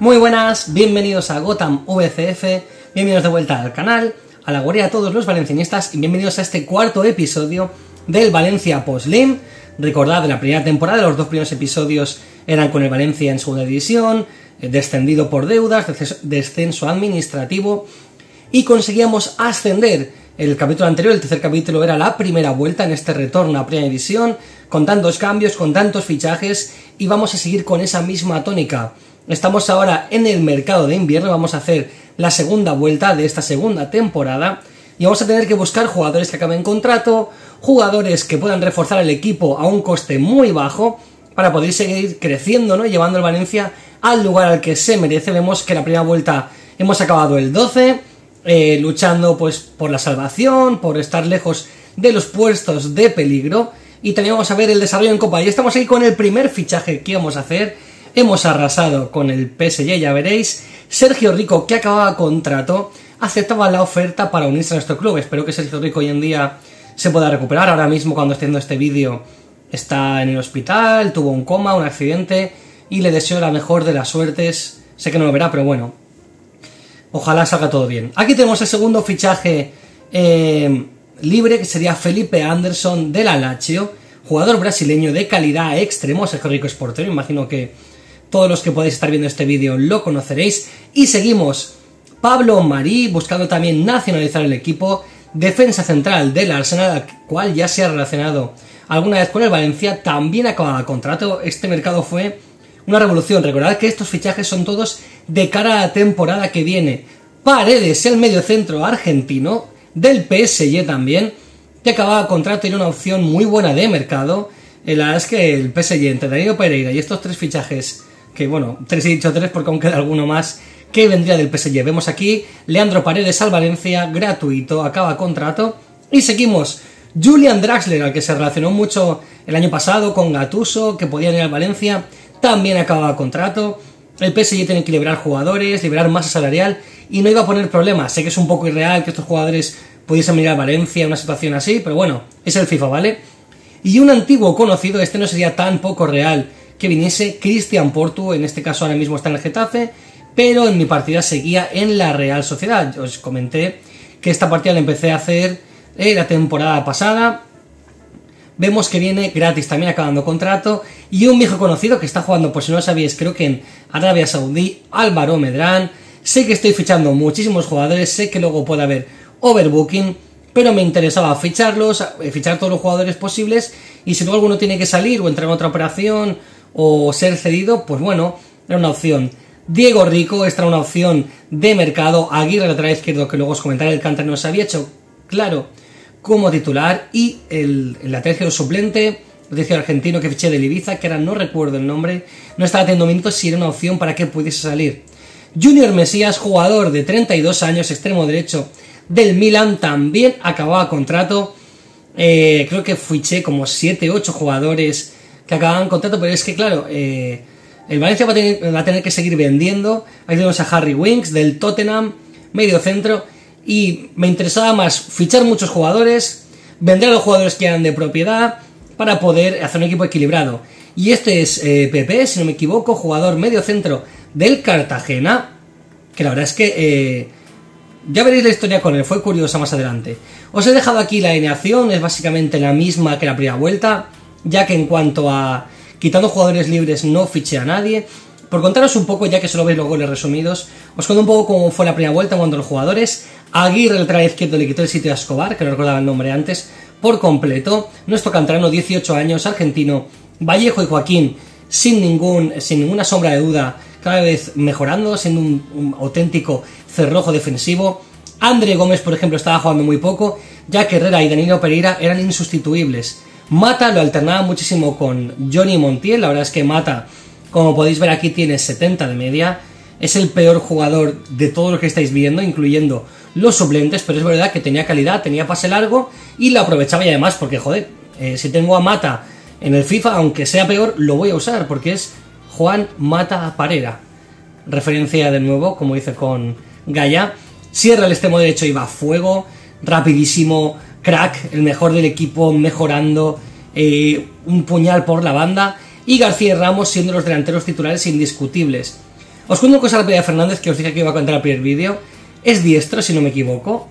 Muy buenas, bienvenidos a Gotham VCF, bienvenidos de vuelta al canal, a la guardia a todos los valencianistas y bienvenidos a este cuarto episodio del Valencia Post-Lim. Recordad, la primera temporada, los dos primeros episodios eran con el Valencia en segunda división, eh, descendido por deudas, descenso administrativo y conseguíamos ascender. El capítulo anterior, el tercer capítulo, era la primera vuelta en este retorno a primera división, con tantos cambios, con tantos fichajes, y vamos a seguir con esa misma tónica. Estamos ahora en el mercado de invierno, vamos a hacer la segunda vuelta de esta segunda temporada y vamos a tener que buscar jugadores que acaben contrato, jugadores que puedan reforzar el equipo a un coste muy bajo para poder seguir creciendo, ¿no? Llevando el Valencia al lugar al que se merece. Vemos que la primera vuelta hemos acabado el 12, eh, luchando pues por la salvación, por estar lejos de los puestos de peligro. Y también vamos a ver el desarrollo en Copa. Y estamos ahí con el primer fichaje que vamos a hacer Hemos arrasado con el PSG, ya veréis. Sergio Rico, que acababa contrato, aceptaba la oferta para unirse a nuestro club. Espero que Sergio Rico hoy en día se pueda recuperar. Ahora mismo, cuando esté haciendo este vídeo, está en el hospital, tuvo un coma, un accidente, y le deseo la mejor de las suertes. Sé que no lo verá, pero bueno. Ojalá salga todo bien. Aquí tenemos el segundo fichaje eh, libre, que sería Felipe Anderson del Lazio, jugador brasileño de calidad extremo. Sergio Rico es portero, imagino que todos los que podéis estar viendo este vídeo lo conoceréis. Y seguimos. Pablo Marí buscando también nacionalizar el equipo. Defensa central del Arsenal, al cual ya se ha relacionado alguna vez con el Valencia. También acababa contrato. Este mercado fue una revolución. Recordad que estos fichajes son todos de cara a la temporada que viene. Paredes, el mediocentro argentino, del PSG también, que acababa contrato y era una opción muy buena de mercado. La verdad es que el PSG entre Danilo Pereira y estos tres fichajes que bueno, tres he dicho tres porque aún queda alguno más que vendría del PSG. Vemos aquí Leandro Paredes al Valencia, gratuito, acaba contrato. Y seguimos. Julian Draxler, al que se relacionó mucho el año pasado con Gatuso, que podía ir al Valencia, también acaba contrato. El PSG tiene que liberar jugadores, liberar masa salarial y no iba a poner problemas. Sé que es un poco irreal que estos jugadores pudiesen venir a Valencia en una situación así, pero bueno, es el FIFA, ¿vale? Y un antiguo conocido, este no sería tan poco real, que viniese Cristian Portu, en este caso ahora mismo está en el Getafe, pero en mi partida seguía en la Real Sociedad. Os comenté que esta partida la empecé a hacer eh, la temporada pasada. Vemos que viene gratis también acabando contrato. Y un viejo conocido que está jugando, por si no lo sabíais, creo que en Arabia Saudí, Álvaro Medrán. Sé que estoy fichando muchísimos jugadores, sé que luego puede haber overbooking, pero me interesaba ficharlos, eh, fichar todos los jugadores posibles. Y si luego alguno tiene que salir o entrar en otra operación o ser cedido, pues bueno, era una opción. Diego Rico, esta era una opción de mercado. Aguirre, lateral izquierdo, que luego os comentaré, el Cantar nos había hecho claro como titular. Y el, el lateral suplente, el argentino que fiché de Ibiza, que ahora no recuerdo el nombre, no estaba teniendo minutos si era una opción para que pudiese salir. Junior Mesías, jugador de 32 años, extremo derecho del Milan, también acababa contrato. Eh, creo que fiché como 7-8 jugadores que acaban contrato, pero es que claro, eh, el Valencia va a, tener, que seguir vendiendo. Ahí tenemos a Harry Winks del Tottenham, medio centro, y me interesaba más fichar muchos jugadores, vender a los jugadores que eran de propiedad, para poder hacer un equipo equilibrado. Y este es eh, Pepe, si no me equivoco, jugador medio centro del Cartagena, que la verdad es que eh, ya veréis la historia con él, fue curiosa más adelante. Os he dejado aquí la alineación, es básicamente la misma que la primera vuelta ya que en cuanto a quitando jugadores libres no fiché a nadie. Por contaros un poco, ya que solo veis los goles resumidos, os cuento un poco cómo fue la primera vuelta cuando los jugadores. Aguirre, el lateral izquierdo, le quitó el sitio a Escobar, que no recordaba el nombre antes, por completo. Nuestro canterano, 18 años, argentino. Vallejo y Joaquín, sin, ningún, sin ninguna sombra de duda, cada vez mejorando, siendo un, un auténtico cerrojo defensivo. André Gómez, por ejemplo, estaba jugando muy poco, ya que Herrera y Danilo Pereira eran insustituibles. Mata lo alternaba muchísimo con Johnny Montiel. La verdad es que Mata, como podéis ver aquí, tiene 70 de media. Es el peor jugador de todo lo que estáis viendo, incluyendo los suplentes, pero es verdad que tenía calidad, tenía pase largo y lo aprovechaba y además porque, joder, eh, si tengo a Mata en el FIFA, aunque sea peor, lo voy a usar porque es Juan Mata Parera. Referencia de nuevo, como dice con Gaia. Sierra el extremo derecho iba a fuego, rapidísimo, crack, el mejor del equipo, mejorando, eh, un puñal por la banda, y García Ramos siendo los delanteros titulares indiscutibles. Os cuento una cosa rápida de Fernández que os dije que iba a contar al primer vídeo. Es diestro, si no me equivoco.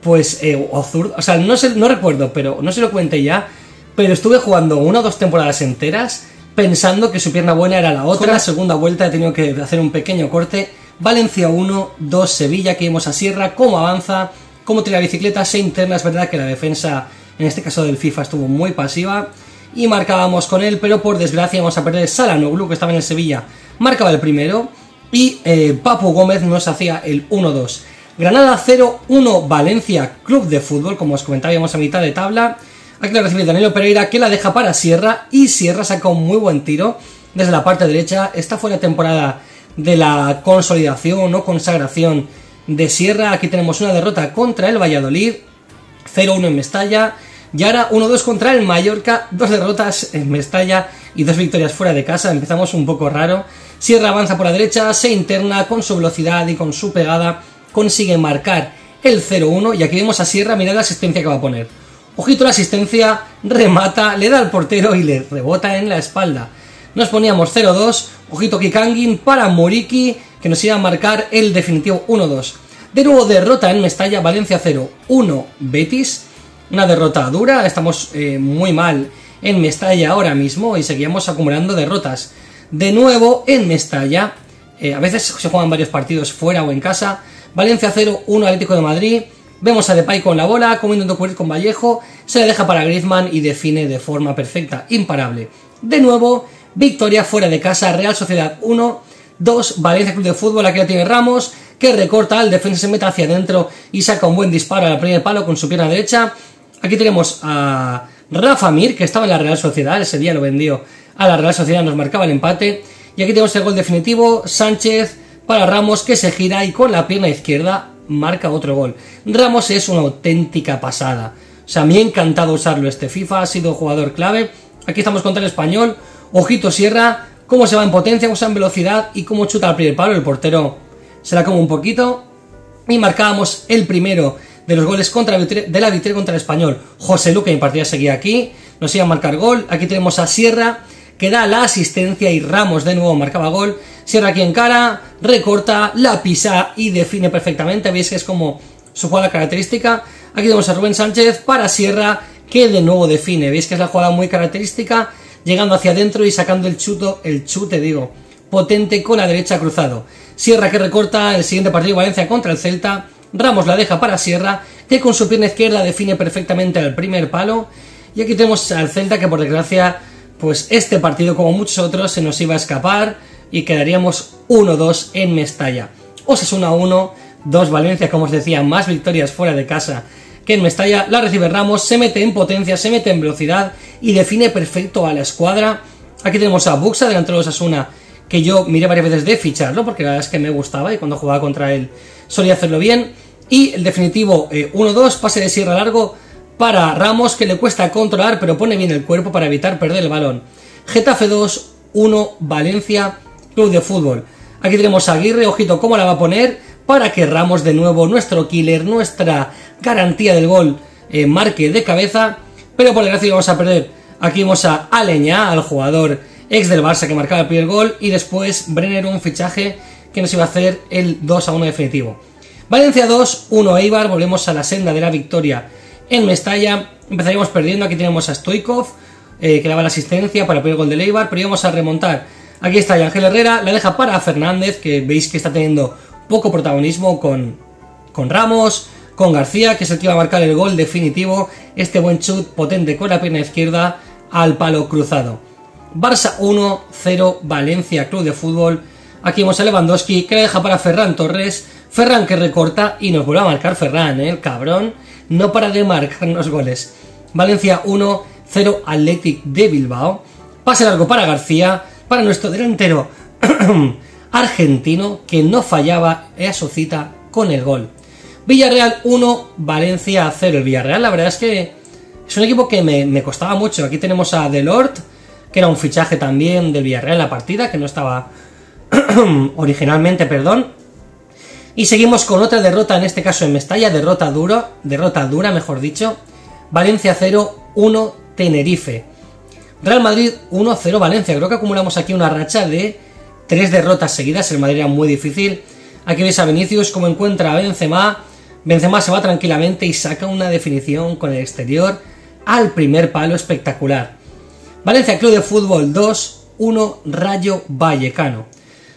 Pues, eh, o zurdo. O sea, no, sé, no recuerdo, pero no se lo cuente ya. Pero estuve jugando una o dos temporadas enteras pensando que su pierna buena era la otra. la segunda vuelta he tenido que hacer un pequeño corte. Valencia 1, 2 Sevilla, que vimos a Sierra, cómo avanza, cómo tira la bicicleta, se interna. Es verdad que la defensa, en este caso del FIFA, estuvo muy pasiva. Y marcábamos con él, pero por desgracia vamos a perder Salanoglu, que estaba en el Sevilla, marcaba el primero. Y eh, Papu Gómez nos hacía el 1-2. Granada 0-1 Valencia Club de Fútbol, como os comentábamos a mitad de tabla. Aquí la recibe Danilo Pereira que la deja para Sierra y Sierra saca un muy buen tiro desde la parte derecha. Esta fue la temporada de la consolidación o consagración de Sierra. Aquí tenemos una derrota contra el Valladolid, 0-1 en Mestalla. Y ahora 1-2 contra el Mallorca, dos derrotas en Mestalla y dos victorias fuera de casa. Empezamos un poco raro. Sierra avanza por la derecha, se interna con su velocidad y con su pegada, consigue marcar el 0-1 y aquí vemos a Sierra, mirad la asistencia que va a poner. Ojito la asistencia, remata, le da al portero y le rebota en la espalda. Nos poníamos 0-2, ojito Kikangin para Moriki, que nos iba a marcar el definitivo 1-2. De nuevo derrota en Mestalla, Valencia 0, 1 Betis. Una derrota dura, estamos eh, muy mal en Mestalla ahora mismo y seguíamos acumulando derrotas. De nuevo en Mestalla, eh, a veces se juegan varios partidos fuera o en casa. Valencia 0, 1 Atlético de Madrid. Vemos a Depay con la bola, como intentó cubrir con Vallejo, se le deja para Griezmann y define de forma perfecta, imparable. De nuevo, victoria fuera de casa, Real Sociedad 1, 2, Valencia Club de Fútbol, aquí la tiene Ramos, que recorta, el defensa se mete hacia adentro y saca un buen disparo al primer palo con su pierna derecha. Aquí tenemos a Rafa Mir, que estaba en la Real Sociedad, ese día lo vendió a la Real Sociedad, nos marcaba el empate. Y aquí tenemos el gol definitivo, Sánchez para Ramos, que se gira y con la pierna izquierda marca otro gol. Ramos es una auténtica pasada. O sea, me ha encantado usarlo este FIFA, ha sido jugador clave. Aquí estamos contra el español. Ojito Sierra, cómo se va en potencia, cómo se va en velocidad y cómo chuta al primer palo. El portero se la come un poquito. Y marcábamos el primero de los goles contra de la victoria contra el español. José Luque, en partida seguía aquí. Nos iba a marcar gol. Aquí tenemos a Sierra, que da la asistencia y Ramos de nuevo marcaba gol. Sierra aquí en cara, recorta, la pisa y define perfectamente. Veis que es como su jugada característica. Aquí tenemos a Rubén Sánchez para Sierra, que de nuevo define. Veis que es la jugada muy característica, llegando hacia adentro y sacando el chuto, el chute, digo, potente con la derecha cruzado. Sierra que recorta el siguiente partido Valencia contra el Celta. Ramos la deja para Sierra, que con su pierna izquierda define perfectamente el primer palo. Y aquí tenemos al Celta que por desgracia, pues este partido como muchos otros se nos iba a escapar y quedaríamos 1-2 en Mestalla. Osasuna 1, 2 Valencia, como os decía, más victorias fuera de casa que en Mestalla. La recibe Ramos, se mete en potencia, se mete en velocidad y define perfecto a la escuadra. Aquí tenemos a Buxa, delantero de Osasuna, que yo miré varias veces de ficharlo, porque la verdad es que me gustaba y cuando jugaba contra él solía hacerlo bien. Y el definitivo 1-2, eh, pase de sierra largo para Ramos, que le cuesta controlar, pero pone bien el cuerpo para evitar perder el balón. Getafe 2, 1, Valencia Club de Fútbol. Aquí tenemos a Aguirre, ojito cómo la va a poner para que Ramos de nuevo, nuestro killer, nuestra garantía del gol, eh, marque de cabeza. Pero por desgracia vamos a perder. Aquí vamos a Aleña, al jugador ex del Barça que marcaba el primer gol. Y después Brenner, un fichaje que nos iba a hacer el 2 a 1 definitivo. Valencia 2, 1 Eibar. Volvemos a la senda de la victoria en Mestalla. Empezaríamos perdiendo. Aquí tenemos a Stoikov, eh, que daba la asistencia para el primer gol de Eibar. Pero íbamos a remontar Aquí está Ángel Herrera, la deja para Fernández, que veis que está teniendo poco protagonismo con, con Ramos, con García, que es el que va a marcar el gol definitivo, este buen chut potente con la pierna izquierda al palo cruzado. Barça 1, 0, Valencia Club de Fútbol. Aquí vemos a Lewandowski, que la deja para Ferran Torres. Ferran que recorta y nos vuelve a marcar Ferran, ¿eh? el cabrón. No para de marcarnos goles. Valencia 1, 0, Athletic de Bilbao. Pase largo para García para nuestro delantero argentino que no fallaba a su cita con el gol. Villarreal 1, Valencia 0. El Villarreal, la verdad es que es un equipo que me, costaba mucho. Aquí tenemos a Delort, que era un fichaje también del Villarreal en la partida, que no estaba originalmente, perdón. Y seguimos con otra derrota, en este caso en Mestalla, derrota dura, derrota dura, mejor dicho. Valencia 0, 1, Tenerife. Real Madrid 1-0 Valencia. Creo que acumulamos aquí una racha de tres derrotas seguidas, el Madrid era muy difícil. Aquí veis a Vinicius como encuentra a Benzema, Benzema se va tranquilamente y saca una definición con el exterior al primer palo espectacular. Valencia Club de Fútbol 2, 1 Rayo Vallecano.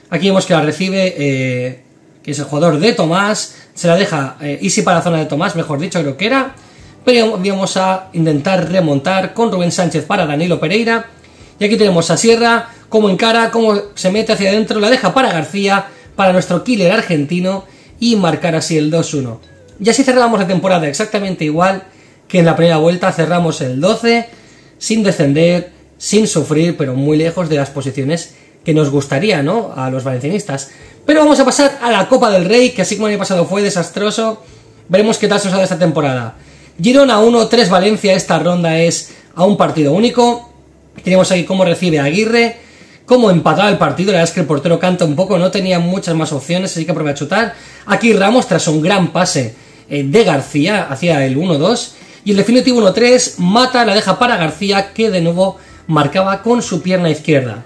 Aquí vemos que la recibe, eh, que es el jugador de Tomás, se la deja eh, easy para la zona de Tomás, mejor dicho, creo que era. Pero vamos a intentar remontar con Rubén Sánchez para Danilo Pereira. Y aquí tenemos a Sierra, como encara, cómo se mete hacia adentro, la deja para García, para nuestro killer argentino y marcar así el 2-1. Y así cerramos la temporada exactamente igual que en la primera vuelta, cerramos el 12 sin descender, sin sufrir, pero muy lejos de las posiciones que nos gustaría, ¿no? A los valencianistas. Pero vamos a pasar a la Copa del Rey, que así como el año pasado fue desastroso, veremos qué tal se os ha dado esta temporada. Girona 1, 3 Valencia, esta ronda es a un partido único. Tenemos aquí cómo recibe Aguirre, cómo empataba el partido, la verdad es que el portero canta un poco, no tenía muchas más opciones, así que aprovecha a chutar. Aquí Ramos, tras un gran pase eh, de García, hacia el 1-2. Y el definitivo 1-3, Mata la deja para García, que de nuevo marcaba con su pierna izquierda.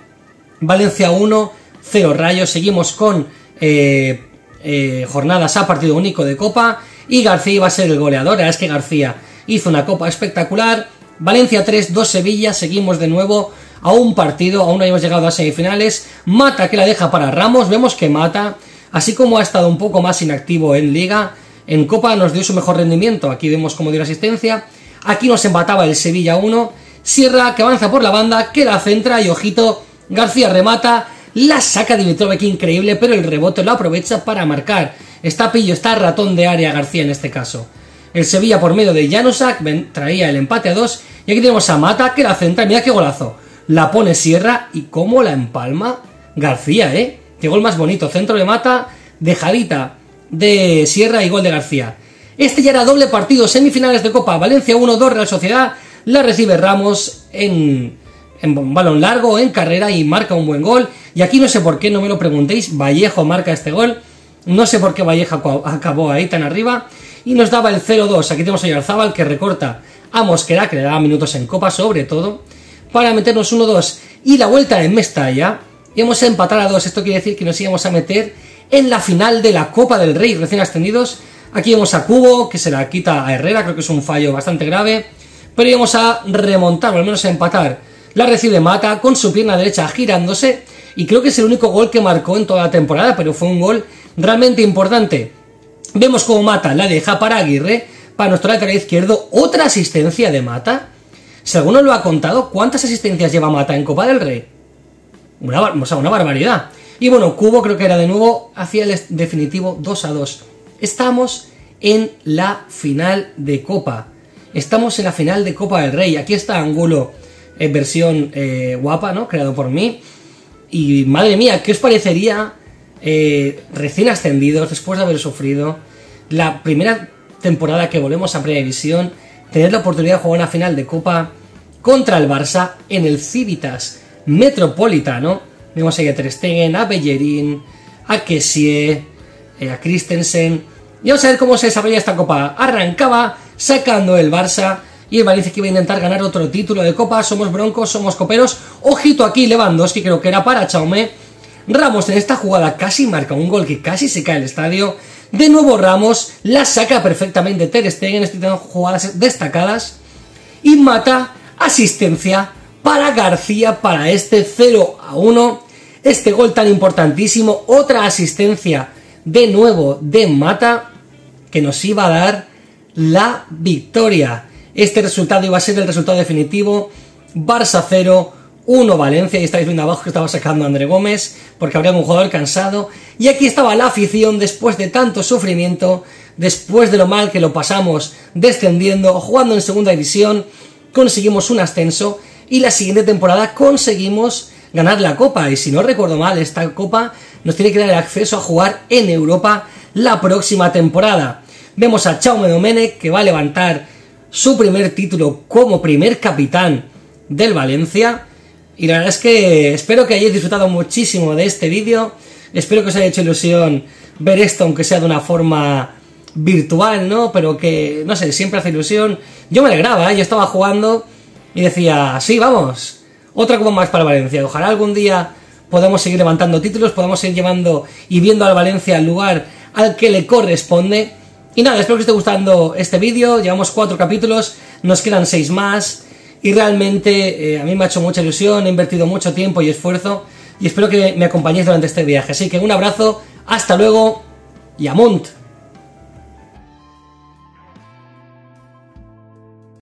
Valencia 1, 0 rayos. Seguimos con eh, eh, jornadas a partido único de Copa. Y García iba a ser el goleador. es que García hizo una Copa espectacular. Valencia 3, 2 Sevilla. Seguimos de nuevo a un partido. Aún no hemos llegado a semifinales. Mata que la deja para Ramos. Vemos que Mata, así como ha estado un poco más inactivo en Liga, en Copa nos dio su mejor rendimiento. Aquí vemos cómo dio la asistencia. Aquí nos empataba el Sevilla 1. Sierra que avanza por la banda, que la centra y ojito, García remata, la saca Dimitrovic increíble, pero el rebote lo aprovecha para marcar. Está pillo, está ratón de área García en este caso. El Sevilla por medio de Janosak traía el empate a 2 y aquí tenemos a Mata que la centra, mira qué golazo. La pone Sierra y cómo la empalma García, ¿eh? Qué gol más bonito, centro de Mata, dejadita de Sierra y gol de García. Este ya era doble partido, semifinales de Copa, Valencia 1-2, Real Sociedad, la recibe Ramos en, en balón largo, en carrera y marca un buen gol. Y aquí no sé por qué, no me lo preguntéis, Vallejo marca este gol, no sé por qué Vallejo acabó ahí tan arriba y nos daba el 0-2. Aquí tenemos a Yarzábal que recorta a Mosquera, que le daba minutos en Copa sobre todo, para meternos 1-2 y la vuelta en Mestalla. Y vamos a empatar a 2, esto quiere decir que nos íbamos a meter en la final de la Copa del Rey, recién ascendidos. Aquí vemos a Cubo, que se la quita a Herrera, creo que es un fallo bastante grave. Pero íbamos a remontar, o al menos a empatar. La recibe Mata con su pierna derecha girándose. Y creo que es el único gol que marcó en toda la temporada, pero fue un gol realmente importante. Vemos como Mata la deja para Aguirre, para nuestro lateral izquierdo. Otra asistencia de Mata. Si alguno lo ha contado, ¿cuántas asistencias lleva Mata en Copa del Rey? Una, o sea, una barbaridad. Y bueno, Cubo creo que era de nuevo hacia el definitivo 2 a 2. Estamos en la final de Copa. Estamos en la final de Copa del Rey. Aquí está Angulo en versión eh, guapa, ¿no? Creado por mí. Y madre mía, ¿qué os parecería eh, recién ascendidos, después de haber sufrido la primera temporada que volvemos a Primera División, tener la oportunidad de jugar una final de Copa contra el Barça en el Civitas Metropolitano? Vemos ahí a Ter a Bellerín, a Kessie, eh, a Christensen. Y vamos a ver cómo se desarrolla esta copa. Arrancaba sacando el Barça y el Valencia que iba a intentar ganar otro título de copa. Somos broncos, somos coperos. Ojito aquí, Lewandowski, creo que era para Chaume. Ramos en esta jugada casi marca un gol que casi se cae el estadio. De nuevo Ramos la saca perfectamente Ter Stegen, estoy jugadas destacadas. Y mata asistencia para García para este 0 a 1. Este gol tan importantísimo, otra asistencia de nuevo de Mata que nos iba a dar la victoria. Este resultado iba a ser el resultado definitivo. Barça 0, 1 Valencia. Y estáis viendo abajo que estaba sacando André Gómez porque habría un jugador cansado. Y aquí estaba la afición después de tanto sufrimiento, después de lo mal que lo pasamos descendiendo, jugando en segunda división, conseguimos un ascenso y la siguiente temporada conseguimos ganar la copa. Y si no recuerdo mal, esta copa nos tiene que dar el acceso a jugar en Europa la próxima temporada. Vemos a Chaume Domenech que va a levantar su primer título como primer capitán del Valencia. Y la verdad es que espero que hayáis disfrutado muchísimo de este vídeo. Espero que os haya hecho ilusión ver esto, aunque sea de una forma virtual, ¿no? Pero que, no sé, siempre hace ilusión. Yo me alegraba, ¿eh? yo estaba jugando y decía, sí, vamos, otra copa más para Valencia. Ojalá algún día podamos seguir levantando títulos, podamos seguir llevando y viendo al Valencia al lugar al que le corresponde. Y nada, espero que os esté gustando este vídeo, llevamos cuatro capítulos, nos quedan seis más y realmente eh, a mí me ha hecho mucha ilusión, he invertido mucho tiempo y esfuerzo y espero que me acompañéis durante este viaje. Así que un abrazo, hasta luego y Amunt.